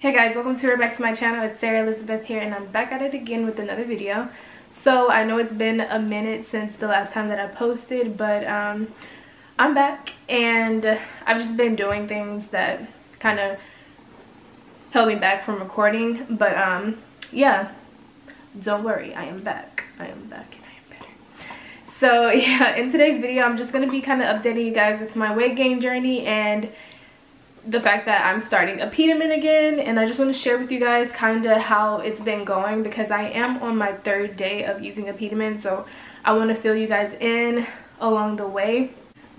Hey guys, welcome to or back to my channel. It's Sarah Elizabeth here and I'm back at it again with another video. So I know it's been a minute since the last time that I posted, but um, I'm back and I've just been doing things that kind of held me back from recording. But um, yeah, don't worry, I am back. I am back and I am better. So yeah, in today's video, I'm just going to be kind of updating you guys with my weight gain journey and the fact that I'm starting Apetamin again and I just want to share with you guys kind of how it's been going because I am on my third day of using Apetamin so I want to fill you guys in along the way.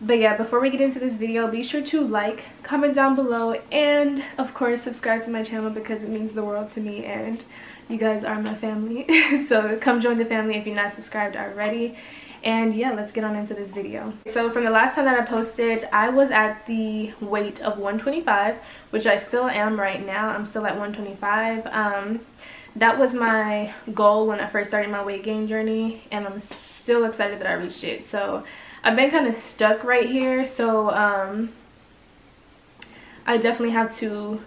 But yeah, before we get into this video, be sure to like, comment down below, and of course subscribe to my channel because it means the world to me and you guys are my family. so come join the family if you're not subscribed already and yeah let's get on into this video. So from the last time that i posted i was at the weight of 125 which i still am right now. I'm still at 125 um that was my goal when i first started my weight gain journey and i'm still excited that i reached it. So i've been kind of stuck right here. So um i definitely have to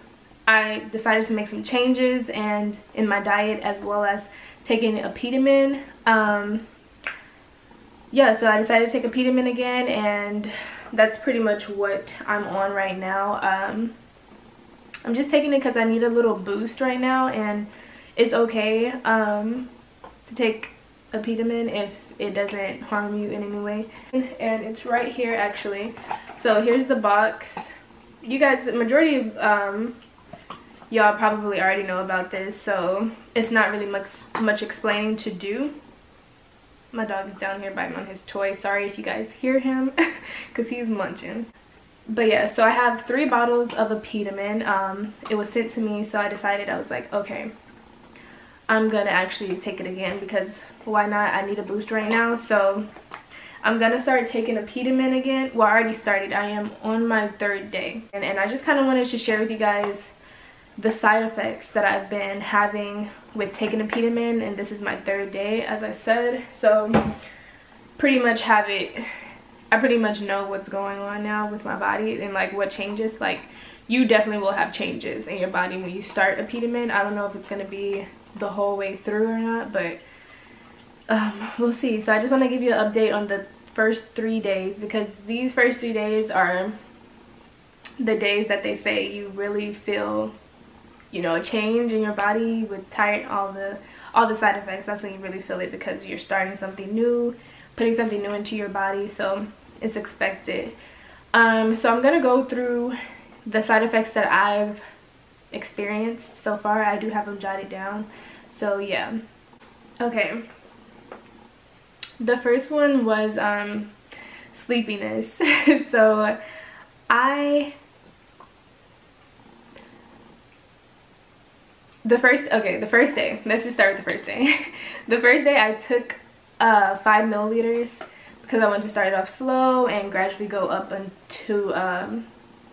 i decided to make some changes and in my diet as well as taking Apetamin um yeah, so I decided to take Apetamin again and that's pretty much what I'm on right now. Um, I'm just taking it because I need a little boost right now and it's okay um, to take Apetamin if it doesn't harm you in any way. And it's right here actually. So here's the box. You guys, the majority of um, y'all probably already know about this so it's not really much, much explaining to do my dog is down here biting on his toy. Sorry if you guys hear him because he's munching. But yeah, so I have three bottles of Apetamin. Um, it was sent to me, so I decided I was like, okay, I'm going to actually take it again because why not? I need a boost right now. So I'm going to start taking Apetamin again. Well, I already started. I am on my third day. And, and I just kind of wanted to share with you guys the side effects that I've been having with taking Apetamin and this is my third day as I said. So pretty much have it I pretty much know what's going on now with my body and like what changes. Like you definitely will have changes in your body when you start Apetamin I don't know if it's gonna be the whole way through or not but um, we'll see. So I just want to give you an update on the first three days because these first three days are the days that they say you really feel you know, a change in your body with tight all the all the side effects. That's when you really feel it because you're starting something new, putting something new into your body. So it's expected. Um, so I'm gonna go through the side effects that I've experienced so far. I do have them jotted down. So yeah. Okay. The first one was um, sleepiness. so I the first okay the first day. Let's just start with the first day. The first day i took uh five milliliters because i wanted to start it off slow and gradually go up into um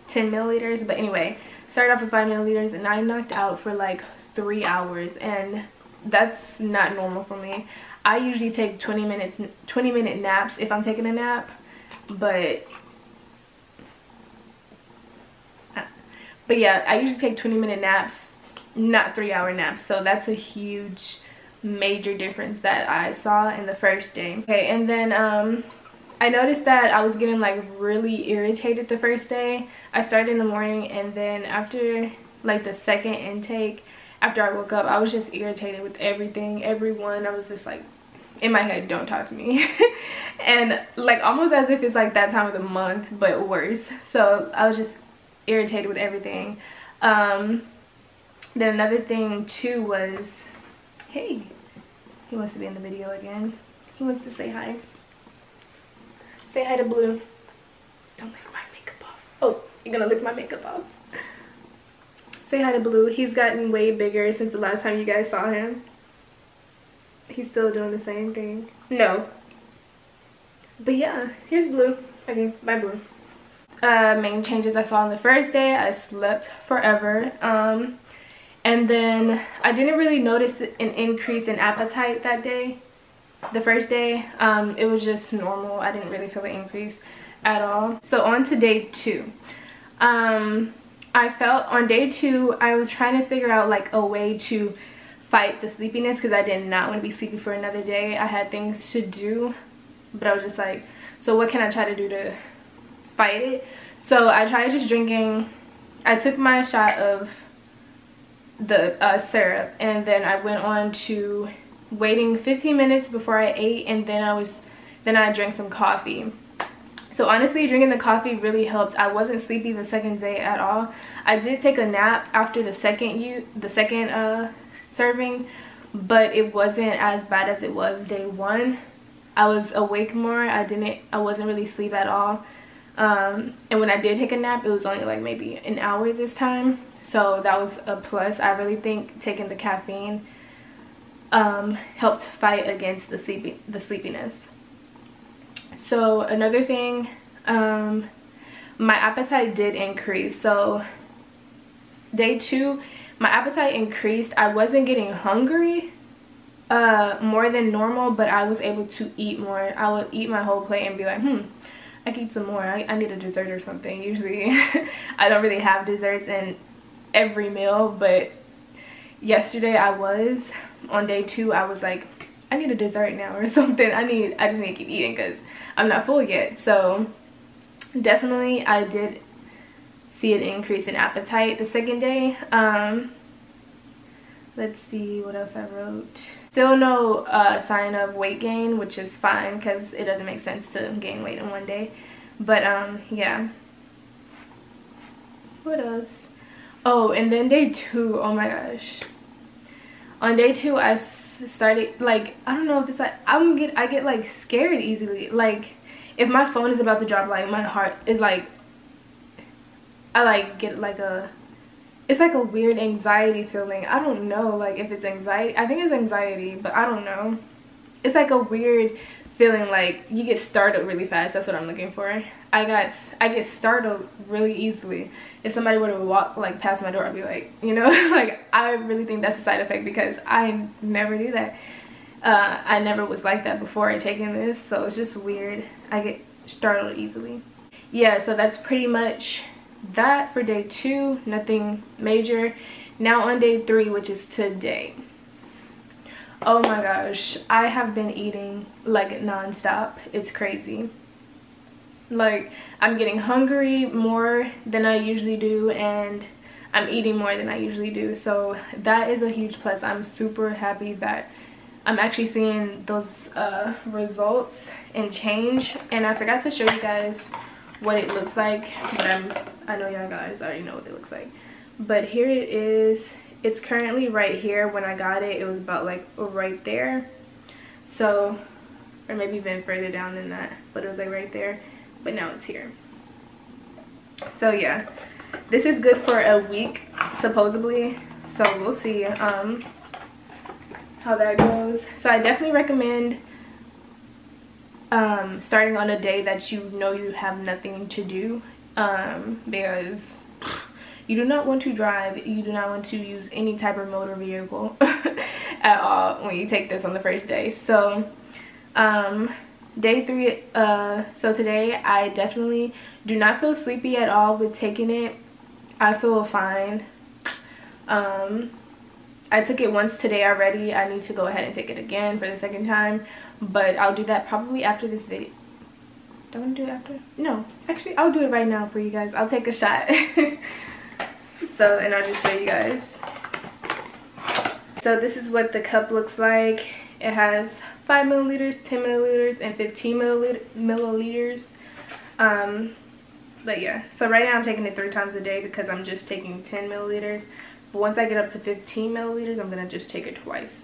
10 milliliters. But anyway started off with five milliliters and i knocked out for like three hours. And that's not normal for me. I usually take 20 minutes 20 minute naps if i'm taking a nap but but yeah i usually take 20 minute naps not three hour naps. So that's a huge major difference that I saw in the first day. Okay and then um I noticed that I was getting like really irritated the first day. I started in the morning and then after like the second intake after I woke up I was just irritated with everything. Everyone I was just like in my head don't talk to me. And like almost as if it's like that time of the month but worse. So I was just irritated with everything. Um then another thing too was, hey, he wants to be in the video again. He wants to say hi. Say hi to Blue. Don't lick my makeup off. Oh, you're gonna lick my makeup off. Say hi to Blue. He's gotten way bigger since the last time you guys saw him. He's still doing the same thing. No. But yeah, here's Blue. Okay, bye Blue. Uh, main changes I saw on the first day, I slept forever. Um, and then I didn't really notice an increase in appetite that day. The first day, um, it was just normal. I didn't really feel an increase at all. So on to day two. Um, I felt on day two, I was trying to figure out like a way to fight the sleepiness because I did not want to be sleepy for another day. I had things to do, but I was just like, so what can I try to do to fight it? So I tried just drinking, I took my shot of the uh, syrup and then I went on to waiting 15 minutes before I ate and then I was, then I drank some coffee. So honestly, drinking the coffee really helped. I wasn't sleepy the second day at all. I did take a nap after the second you the second uh serving, but it wasn't as bad as it was day one. I was awake more. I didn't I wasn't really sleep at all. Um, and when I did take a nap, it was only like maybe an hour this time. So that was a plus. I really think taking the caffeine um, helped fight against the sleepy the sleepiness. So another thing, um, my appetite did increase. So day two, my appetite increased. I wasn't getting hungry uh, more than normal, but I was able to eat more. I would eat my whole plate and be like, hmm, I can eat some more. I, I need a dessert or something. Usually I don't really have desserts in every meal, but yesterday I was. On day two, I was like, I need a dessert now or something. I need, I just need to keep eating because I'm not full yet. So definitely I did see an increase in appetite the second day. Um, let's see what else I wrote. Still no uh, sign of weight gain, which is fine because it doesn't make sense to gain weight in one day. But um, yeah. What else? Oh, and then day two, oh my gosh. On day two, I started, like, I don't know if it's like, I'm get, I get like scared easily. Like, if my phone is about to drop, like my heart is like I like get like a it's like a weird anxiety feeling. I don't know like if it's anxiety. I think it's anxiety, but I don't know. It's like a weird feeling like you get startled really fast. That's what I'm looking for. I got I get startled really easily. If somebody were to walk like past my door, I'd be like, you know, like I really think that's a side effect because I never do that. Uh, I never was like that before taking this, so it's just weird. I get startled easily. Yeah, so that's pretty much that for day two nothing major now on day three which is today oh my gosh i have been eating like non-stop it's crazy like i'm getting hungry more than i usually do and i'm eating more than i usually do. So that is a huge plus. I'm super happy that i'm actually seeing those uh, results and change. And i forgot to show you guys what it looks like but i'm i know y'all guys already know what it looks like. But here it is. It's currently right here. When i got it it was about like right there. So or maybe even further down than that but it was like right there but now it's here. So yeah. This is good for a week supposedly. So we'll see um how that goes. So i definitely recommend um, starting on a day that you know you have nothing to do um, because you do not want to drive. You do not want to use any type of motor vehicle at all when you take this on the first day. So um, day three uh, so today I definitely do not feel sleepy at all with taking it. I feel fine. Um, I took it once today already. I need to go ahead and take it again for the second time but I'll do that probably after this video. Don't do it after? No actually I'll do it right now for you guys. I'll take a shot. So and I'll just show you guys. So this is what the cup looks like. It has 5 milliliters 10 milliliters and 15 milliliters um but yeah so right now I'm taking it three times a day because I'm just taking 10 milliliters but once I get up to 15 milliliters I'm gonna just take it twice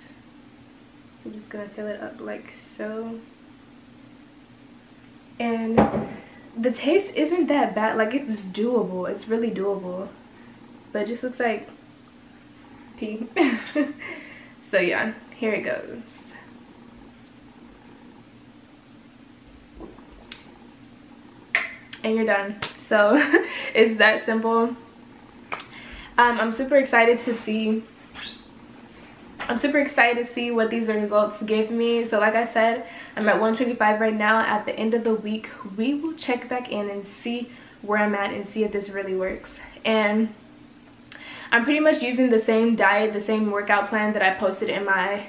I'm just gonna fill it up like so. And the taste isn't that bad. Like it's doable. It's really doable. But it just looks like pee. so yeah, here it goes. And you're done. So it's that simple. Um, I'm super excited to see I'm super excited to see what these results give me. So like I said, I'm at 125 right now. At the end of the week, we will check back in and see where I'm at and see if this really works. And I'm pretty much using the same diet, the same workout plan that I posted in my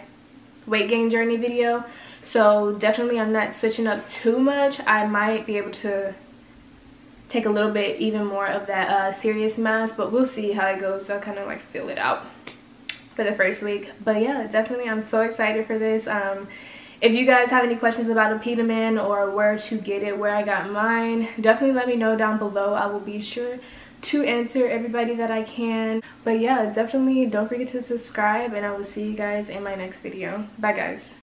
weight gain journey video. So definitely I'm not switching up too much. I might be able to take a little bit even more of that uh, Serious Mass but we'll see how it goes. I'll kind of like feel it out for the first week. But yeah, definitely I'm so excited for this. Um, if you guys have any questions about Apetamin or where to get it, where I got mine, definitely let me know down below. I will be sure to answer everybody that I can. But yeah, definitely don't forget to subscribe and I will see you guys in my next video. Bye guys.